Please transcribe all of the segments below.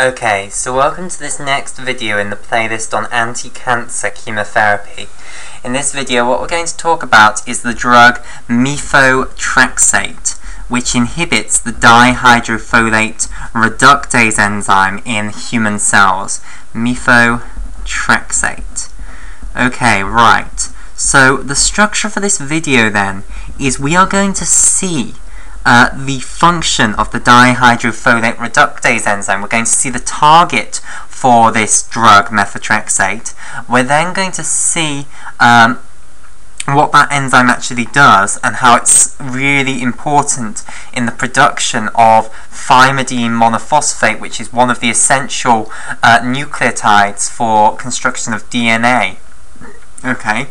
Okay, so welcome to this next video in the playlist on anti-cancer chemotherapy. In this video what we're going to talk about is the drug methotrexate, which inhibits the dihydrofolate reductase enzyme in human cells. Methotrexate. Okay, right. So the structure for this video then is we are going to see uh, the function of the dihydrofolate reductase enzyme. We're going to see the target for this drug, methotrexate. We're then going to see um, what that enzyme actually does and how it's really important in the production of thymidine monophosphate, which is one of the essential uh, nucleotides for construction of DNA. Okay.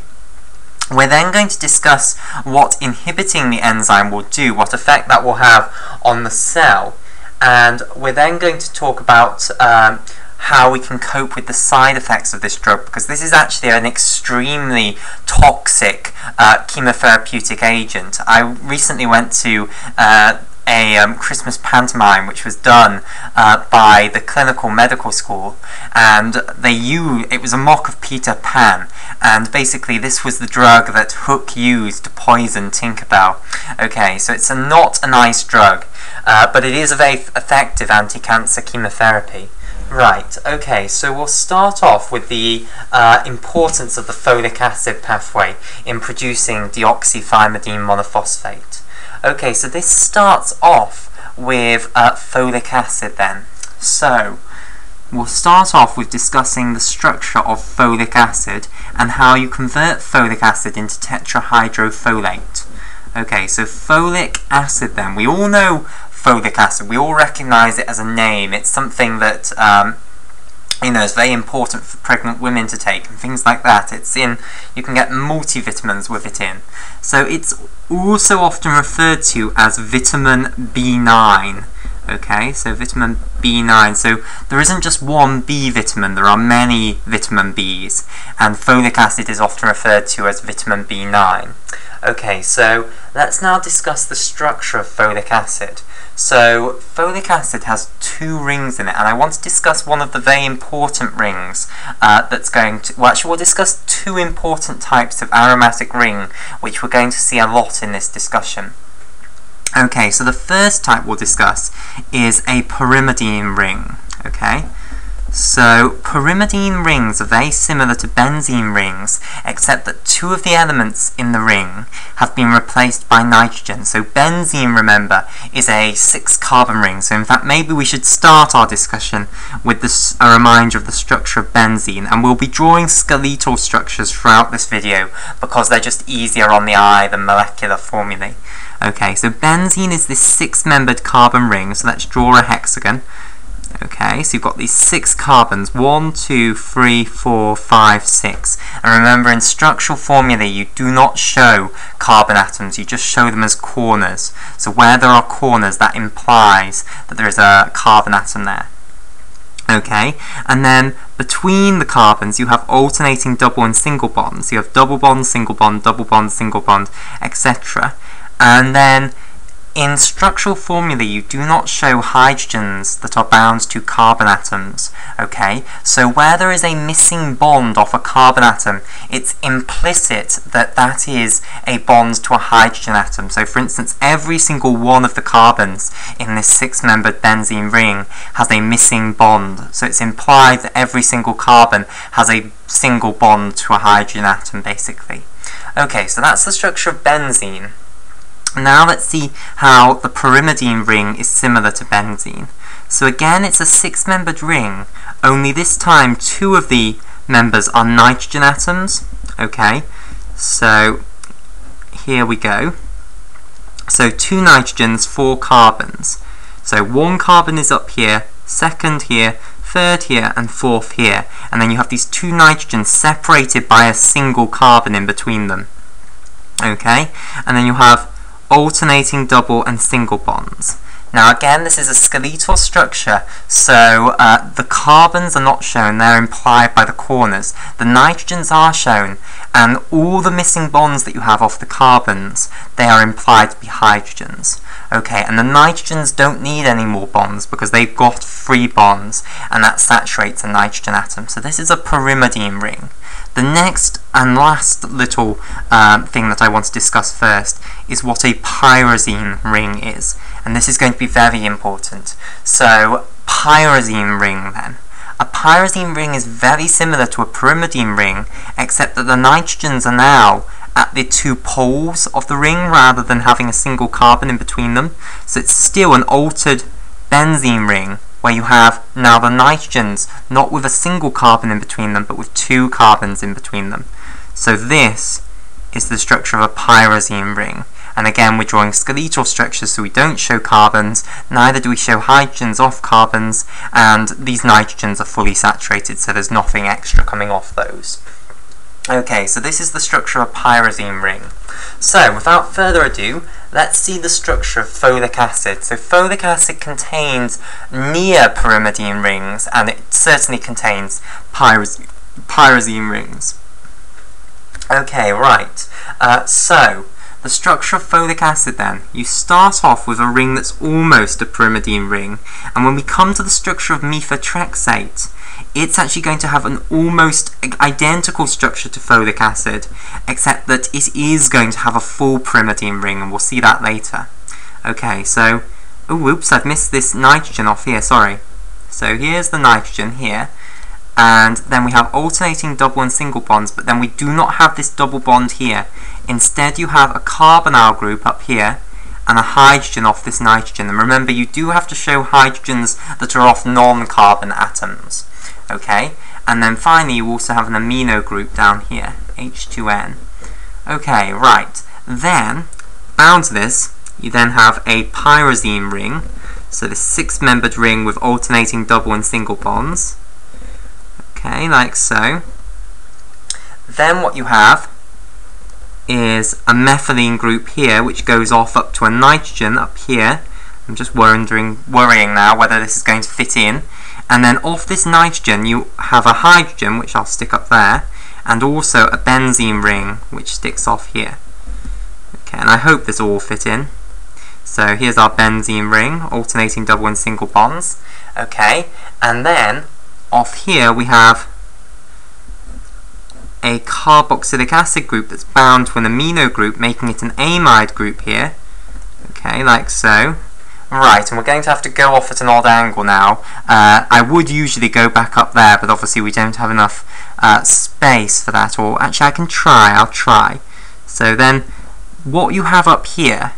We're then going to discuss what inhibiting the enzyme will do, what effect that will have on the cell, and we're then going to talk about um, how we can cope with the side effects of this drug, because this is actually an extremely toxic uh, chemotherapeutic agent. I recently went to uh, a um, Christmas pantomime which was done uh, by the clinical medical school and they used, it was a mock of Peter Pan and basically this was the drug that Hook used to poison Tinkerbell. Okay, so it's a, not a nice drug uh, but it is a very effective anti-cancer chemotherapy. Right, okay, so we'll start off with the uh, importance of the folic acid pathway in producing deoxythymidine monophosphate. Okay, so this starts off with uh, folic acid then. So, we'll start off with discussing the structure of folic acid and how you convert folic acid into tetrahydrofolate. Okay, so folic acid then. We all know folic acid. We all recognize it as a name. It's something that um, you know, it's very important for pregnant women to take and things like that. It's in, you can get multivitamins with it in. So it's also often referred to as vitamin B9. Okay, so vitamin B9. So there isn't just one B vitamin, there are many vitamin Bs, and folic acid is often referred to as vitamin B9. Okay, so let's now discuss the structure of folic acid. So, folic acid has two rings in it, and I want to discuss one of the very important rings uh, that's going to, well actually we'll discuss two important types of aromatic ring, which we're going to see a lot in this discussion. Okay, so the first type we'll discuss is a pyrimidine ring, okay? So, pyrimidine rings are very similar to benzene rings, except that two of the elements in the ring have been replaced by nitrogen. So benzene, remember, is a six-carbon ring. So in fact, maybe we should start our discussion with this, a reminder of the structure of benzene. And we'll be drawing skeletal structures throughout this video, because they're just easier on the eye than molecular formulae. Okay, so benzene is this six-membered carbon ring, so let's draw a hexagon. Okay, so you've got these six carbons, one, two, three, four, five, six. And remember, in structural formulae, you do not show carbon atoms, you just show them as corners. So where there are corners, that implies that there is a carbon atom there. Okay, and then between the carbons, you have alternating double and single bonds. You have double bond, single bond, double bond, single bond, etc. And then in structural formulae, you do not show hydrogens that are bound to carbon atoms, okay? So where there is a missing bond off a carbon atom, it's implicit that that is a bond to a hydrogen atom. So for instance, every single one of the carbons in this six-membered benzene ring has a missing bond. So it's implied that every single carbon has a single bond to a hydrogen atom, basically. Okay, so that's the structure of benzene. Now let's see how the pyrimidine ring is similar to benzene. So again, it's a six-membered ring, only this time two of the members are nitrogen atoms. Okay, so here we go. So two nitrogens, four carbons. So one carbon is up here, second here, third here, and fourth here. And then you have these two nitrogens separated by a single carbon in between them. Okay, and then you have alternating double and single bonds. Now again, this is a skeletal structure, so uh, the carbons are not shown, they're implied by the corners. The nitrogens are shown, and all the missing bonds that you have off the carbons, they are implied to be hydrogens. Okay, and the nitrogens don't need any more bonds because they've got three bonds, and that saturates a nitrogen atom. So this is a pyrimidine ring. The next and last little um, thing that I want to discuss first is what a pyrazine ring is, and this is going to be very important. So, pyrazine ring then. A pyrazine ring is very similar to a pyrimidine ring, except that the nitrogens are now at the two poles of the ring rather than having a single carbon in between them. So it's still an altered benzene ring where you have now the nitrogens not with a single carbon in between them but with two carbons in between them. So this is the structure of a pyrazine ring. And again, we're drawing skeletal structures, so we don't show carbons, neither do we show hydrogens off carbons, and these nitrogens are fully saturated, so there's nothing extra coming off those. Okay, so this is the structure of a pyrazine ring. So, without further ado, let's see the structure of folic acid. So folic acid contains near pyrimidine rings, and it certainly contains pyrazine, pyrazine rings. Okay, right. Uh, so, the structure of folic acid then, you start off with a ring that's almost a pyrimidine ring, and when we come to the structure of methotrexate, it's actually going to have an almost identical structure to folic acid, except that it is going to have a full pyrimidine ring, and we'll see that later. Okay, so, oh whoops, I've missed this nitrogen off here, sorry. So here's the nitrogen here, and then we have alternating double and single bonds, but then we do not have this double bond here. Instead you have a carbonyl group up here, and a hydrogen off this nitrogen. And remember, you do have to show hydrogens that are off non-carbon atoms okay? And then finally you also have an amino group down here, H2N. Okay, right. Then, bound to this, you then have a pyrazine ring, so this six-membered ring with alternating double and single bonds. Okay, like so. Then what you have is a methylene group here, which goes off up to a nitrogen up here. I'm just wondering, worrying now whether this is going to fit in and then off this nitrogen you have a hydrogen which I'll stick up there and also a benzene ring which sticks off here. Okay and I hope this all fit in. So here's our benzene ring alternating double and single bonds. Okay and then off here we have a carboxylic acid group that's bound to an amino group making it an amide group here. Okay like so Right, and we're going to have to go off at an odd angle now. Uh, I would usually go back up there, but obviously we don't have enough uh, space for that. Or actually, I can try. I'll try. So then, what you have up here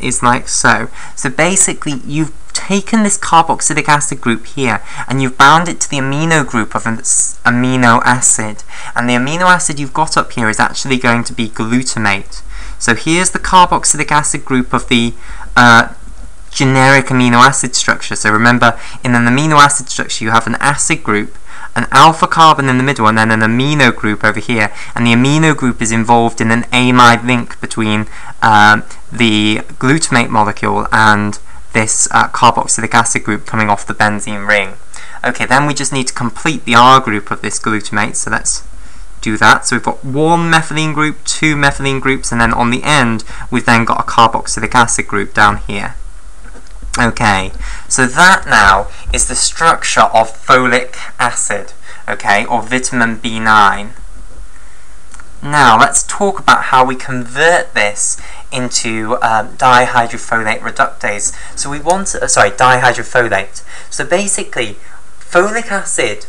is like so. So basically, you've taken this carboxylic acid group here and you've bound it to the amino group of an amino acid. And the amino acid you've got up here is actually going to be glutamate. So here's the carboxylic acid group of the uh, generic amino acid structure. So remember, in an amino acid structure, you have an acid group, an alpha carbon in the middle, and then an amino group over here. And the amino group is involved in an amide link between um, the glutamate molecule and this uh, carboxylic acid group coming off the benzene ring. Okay, then we just need to complete the R group of this glutamate, so let's do that. So we've got one methylene group, two methylene groups, and then on the end, we've then got a carboxylic acid group down here. Okay, so that now is the structure of folic acid, okay, or vitamin B9. Now, let's talk about how we convert this into um, dihydrofolate reductase. So we want, uh, sorry, dihydrofolate. So basically, folic acid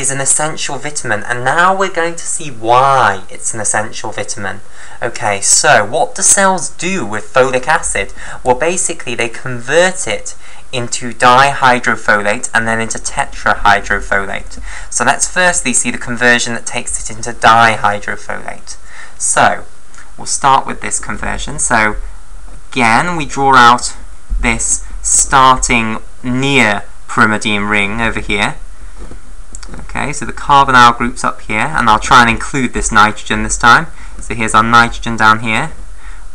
is an essential vitamin and now we're going to see why it's an essential vitamin. Okay, so what do cells do with folic acid? Well basically they convert it into dihydrofolate and then into tetrahydrofolate. So let's firstly see the conversion that takes it into dihydrofolate. So, we'll start with this conversion. So, again, we draw out this starting near pyrimidine ring over here. Okay, so the carbonyl group's up here, and I'll try and include this nitrogen this time. So here's our nitrogen down here.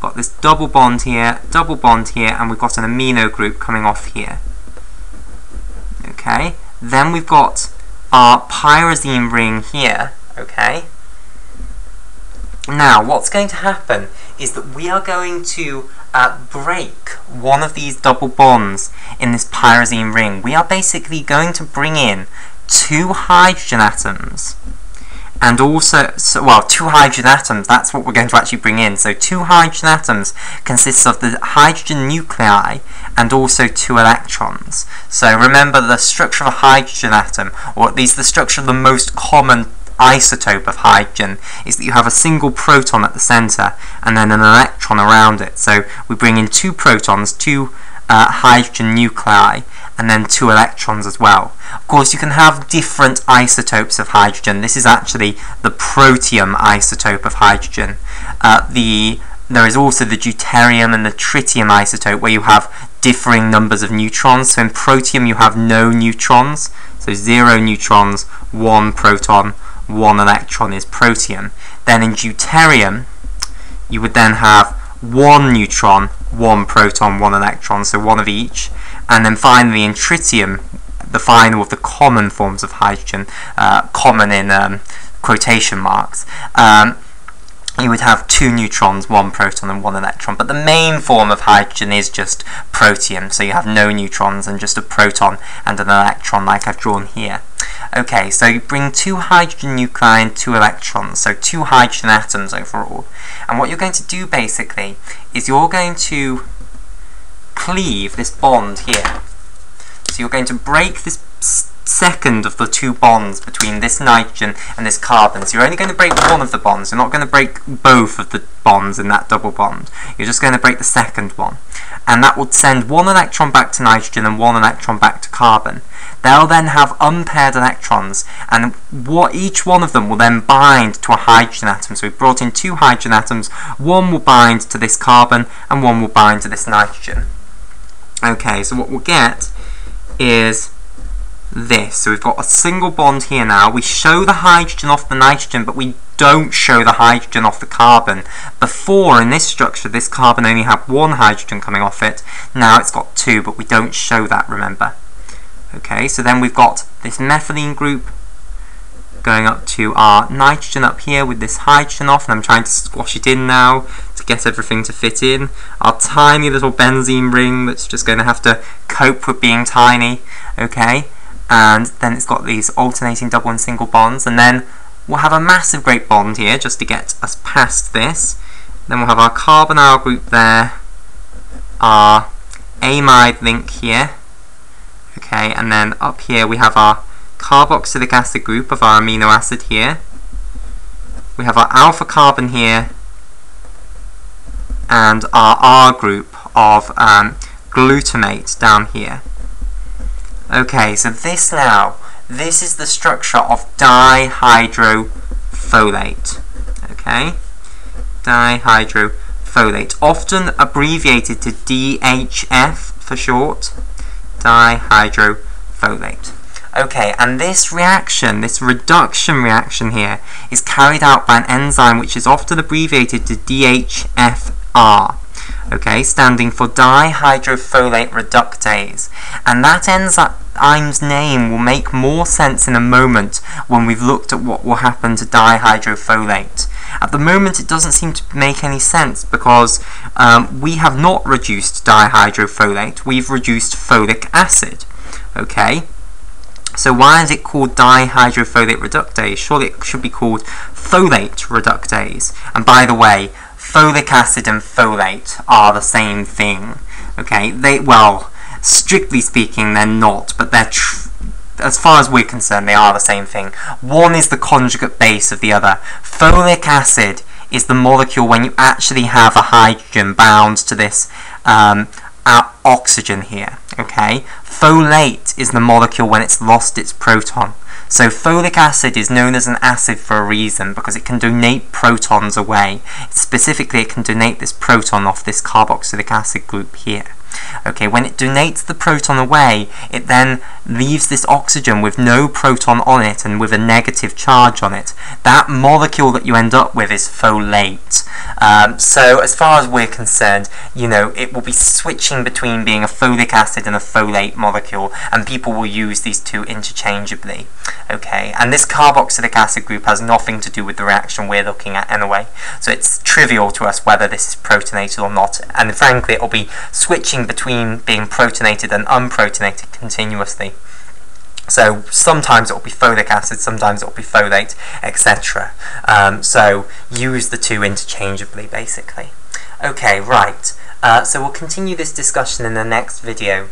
Got this double bond here, double bond here, and we've got an amino group coming off here. Okay, then we've got our pyrazine ring here, okay? Now, what's going to happen is that we are going to uh, break one of these double bonds in this pyrazine ring, we are basically going to bring in two hydrogen atoms and also, so, well, two hydrogen atoms, that's what we're going to actually bring in. So two hydrogen atoms consists of the hydrogen nuclei and also two electrons. So remember the structure of a hydrogen atom, or at least the structure of the most common isotope of hydrogen is that you have a single proton at the center and then an electron around it. So we bring in two protons, two uh, hydrogen nuclei, and then two electrons as well. Of course, you can have different isotopes of hydrogen. This is actually the protium isotope of hydrogen. Uh, the there is also the deuterium and the tritium isotope where you have differing numbers of neutrons. So in protium you have no neutrons, so zero neutrons, one proton, one electron is protium. Then in deuterium you would then have one neutron, one proton, one electron, so one of each. And then finally in tritium, the final of the common forms of hydrogen, uh, common in um, quotation marks, um, you would have two neutrons, one proton and one electron. But the main form of hydrogen is just protium, so you have no neutrons and just a proton and an electron like I've drawn here. Okay, so you bring two hydrogen nuclei and two electrons, so two hydrogen atoms overall. And what you're going to do basically is you're going to cleave this bond here. So you're going to break this second of the two bonds between this nitrogen and this carbon. So you're only going to break one of the bonds. You're not going to break both of the bonds in that double bond. You're just going to break the second one. And that would send one electron back to nitrogen and one electron back to carbon. They'll then have unpaired electrons, and what each one of them will then bind to a hydrogen atom. So we've brought in two hydrogen atoms. One will bind to this carbon, and one will bind to this nitrogen. Okay, so what we'll get is this. So we've got a single bond here now. We show the hydrogen off the nitrogen, but we don't show the hydrogen off the carbon. Before, in this structure, this carbon only had one hydrogen coming off it. Now it's got two, but we don't show that, remember. Okay, so then we've got this methylene group going up to our nitrogen up here with this hydrogen off, and I'm trying to squash it in now to get everything to fit in. Our tiny little benzene ring that's just going to have to cope with being tiny, okay? And then it's got these alternating double and single bonds, and then we'll have a massive great bond here just to get us past this. Then we'll have our carbonyl group there, our amide link here, okay, and then up here we have our carboxylic acid group of our amino acid here. We have our alpha carbon here and our R group of um, glutamate down here. Okay, so this now, this is the structure of dihydrofolate. Okay, dihydrofolate, often abbreviated to DHF for short, dihydrofolate. Okay, and this reaction, this reduction reaction here, is carried out by an enzyme which is often abbreviated to DHFR, okay, standing for dihydrofolate reductase. And that enzyme's name will make more sense in a moment when we've looked at what will happen to dihydrofolate. At the moment it doesn't seem to make any sense because um, we have not reduced dihydrofolate, we've reduced folic acid. Okay, so why is it called dihydrofolate reductase? Surely it should be called folate reductase. And by the way, folic acid and folate are the same thing. Okay, they well, strictly speaking, they're not, but they're as far as we're concerned, they are the same thing. One is the conjugate base of the other. Folic acid is the molecule when you actually have a hydrogen bound to this um, oxygen here. Okay, folate is the molecule when it's lost its proton. So folic acid is known as an acid for a reason because it can donate protons away. Specifically, it can donate this proton off this carboxylic acid group here. Okay, when it donates the proton away, it then leaves this oxygen with no proton on it and with a negative charge on it. That molecule that you end up with is folate. Um, so as far as we're concerned, you know, it will be switching between being a folic acid and a folate molecule, and people will use these two interchangeably. Okay, and this carboxylic acid group has nothing to do with the reaction we're looking at anyway, so it's trivial to us whether this is protonated or not, and frankly it will be switching between being protonated and unprotonated continuously. So sometimes it will be folic acid, sometimes it will be folate, etc. Um, so use the two interchangeably, basically. Okay, right. Uh, so we'll continue this discussion in the next video.